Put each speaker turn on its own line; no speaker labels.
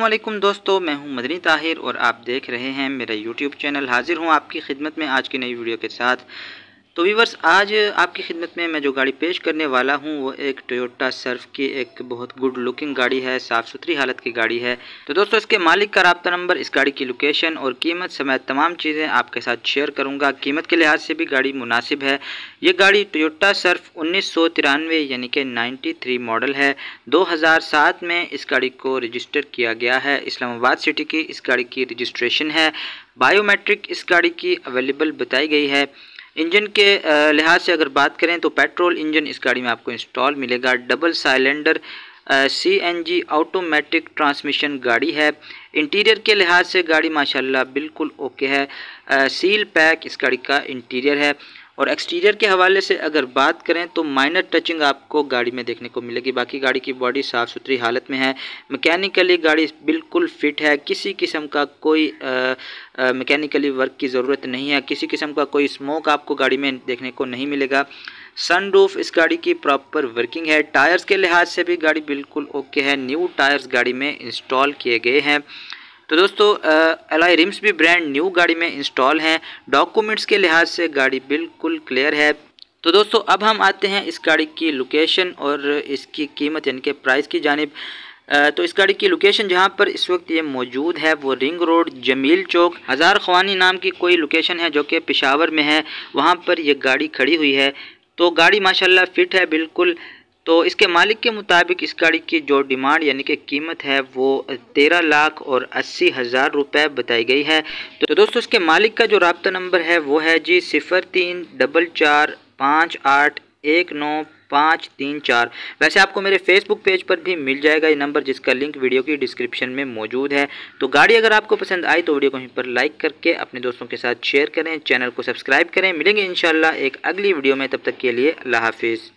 वालेकुम दोस्तों, मैं हूँ मदनी ताहिर और आप देख रहे हैं मेरा यूट्यूब चैनल। हाजिर हूँ आपकी खिदमत में आज की नई वीडियो के साथ। तो वीवर्स आज आपकी खिदमत में मैं जो गाड़ी पेश करने वाला हूँ, वो एक टोयोटा सर्फ की एक बहुत गुड लुकिंग गाड़ी है, साफ़ सुथरी हालत की गाड़ी है। तो दोस्तों, इसके मालिक का रबता नंबर, इस गाड़ी की लोकेशन और कीमत समेत तमाम चीज़ें आपके साथ शेयर करूँगा। कीमत के लिहाज से भी गाड़ी मुनासिब है। ये गाड़ी टोयोटा सर्फ उन्नीस सौ तिरानवे यानी कि 93 मॉडल है। 2007 में इस गाड़ी को रजिस्टर किया गया है। इस्लामाबाद सिटी की इस गाड़ी की रजिस्ट्रेशन है। बायोमेट्रिक इस गाड़ी की अवेलेबल बताई गई है। इंजन के लिहाज से अगर बात करें तो पेट्रोल इंजन इस गाड़ी में आपको इंस्टॉल मिलेगा। Double cylinder C N G automatic transmission गाड़ी है। इंटीरियर के लिहाज से गाड़ी माशाल्लाह बिल्कुल ओके है। आ, सील पैक इस गाड़ी का इंटीरियर है। और एक्सटीरियर के हवाले से अगर बात करें तो माइनर टचिंग आपको गाड़ी में देखने को मिलेगी। बाकी गाड़ी की बॉडी साफ़ सुथरी हालत में है। मैकेनिकली गाड़ी बिल्कुल फिट है। किसी किस्म का कोई मैकेनिकली वर्क की ज़रूरत नहीं है। किसी किस्म का कोई स्मोक आपको गाड़ी में देखने को नहीं मिलेगा। सनरूफ इस गाड़ी की प्रॉपर वर्किंग है। टायर्स के लिहाज से भी गाड़ी बिल्कुल ओके है। न्यू टायर्स गाड़ी में इंस्टॉल किए गए हैं। तो दोस्तों एलाई रिम्स भी ब्रांड न्यू गाड़ी में इंस्टॉल हैं। डॉक्यूमेंट्स के लिहाज से गाड़ी बिल्कुल क्लियर है। तो दोस्तों, अब हम आते हैं इस गाड़ी की लोकेशन और इसकी कीमत यानी कि प्राइस की जानब। तो इस गाड़ी की लोकेशन जहाँ पर इस वक्त ये मौजूद है, वो रिंग रोड जमील चौक हज़ार खवानी नाम की कोई लोकेशन है जो कि पेशावर में है। वहाँ पर ये गाड़ी खड़ी हुई है। तो गाड़ी माशाल्लाह फिट है बिल्कुल। तो इसके मालिक के मुताबिक इस गाड़ी की जो डिमांड यानी कि कीमत है वो तेरह लाख और अस्सी हज़ार रुपये बताई गई है। तो दोस्तों, इसके मालिक का जो रबता नंबर है वो है जी सिफ़र तीन डबल चार पाँच आठ एक नौ पाँच तीन चार। वैसे आपको मेरे फेसबुक पेज पर भी मिल जाएगा ये नंबर जिसका लिंक वीडियो की डिस्क्रिप्शन में मौजूद है। तो गाड़ी अगर आपको पसंद आई तो वीडियो को यहीं पर लाइक करके अपने दोस्तों के साथ शेयर करें, चैनल को सब्सक्राइब करें। मिलेंगे इंशाल्लाह एक अगली वीडियो में, तब तक के लिए अल्लाह हाफिज़।